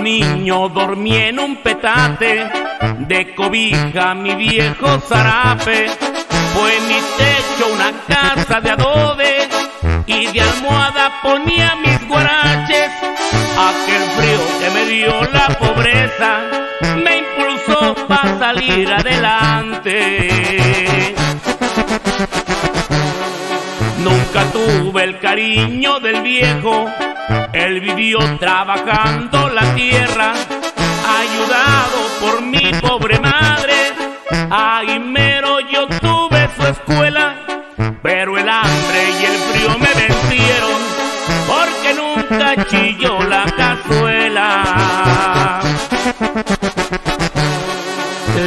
Niño dormí en un petate, de cobija mi viejo zarape. Fue mi techo una casa de adobe y de almohada ponía mis guaraches. Aquel frío que me dio la pobreza me impulsó para salir adelante. Nunca tuve el cariño del viejo, él vivió trabajando la tierra, ayudado por mi pobre madre. Ay, mero yo tuve su escuela, pero el hambre y el frío me vencieron, porque nunca chilló la cazuela.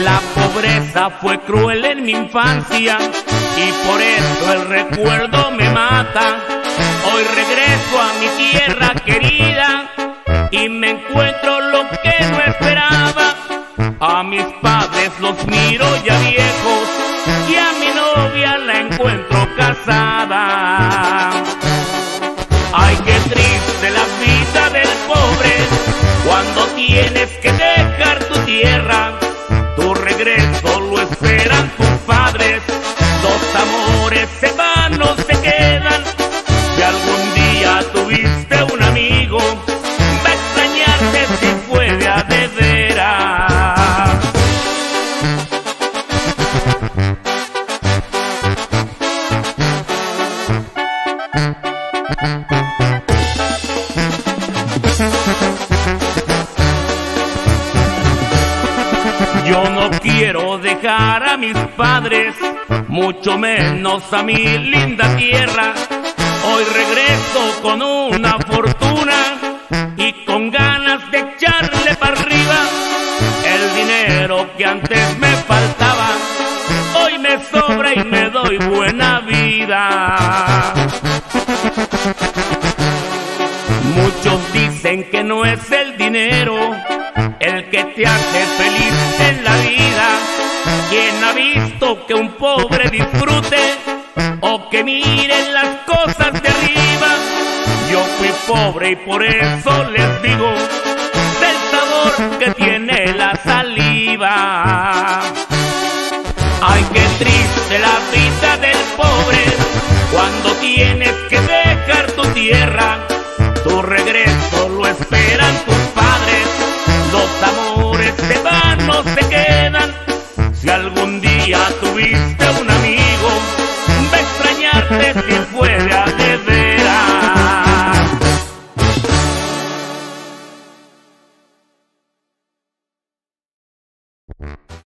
La pobreza fue cruel en mi infancia y por eso el recuerdo me mata. Hoy regreso a mi tierra querida y me encuentro lo que no esperaba. A mis padres los miro ya viejos y a mi novia la encuentro casada. Quiero dejar a mis padres, mucho menos a mi linda tierra. Hoy regreso con una fortuna y con ganas de echarle para arriba el dinero que antes me faltaba. Que no es el dinero el que te hace feliz en la vida. ¿Quién ha visto que un pobre disfrute o que miren las cosas de arriba? Yo fui pobre y por eso les digo del sabor que tiene la saliva. Ay, qué triste la vida del pobre cuando tienes que dejar tu tierra. Tu regreso esperan tus padres. Los amores se van, no se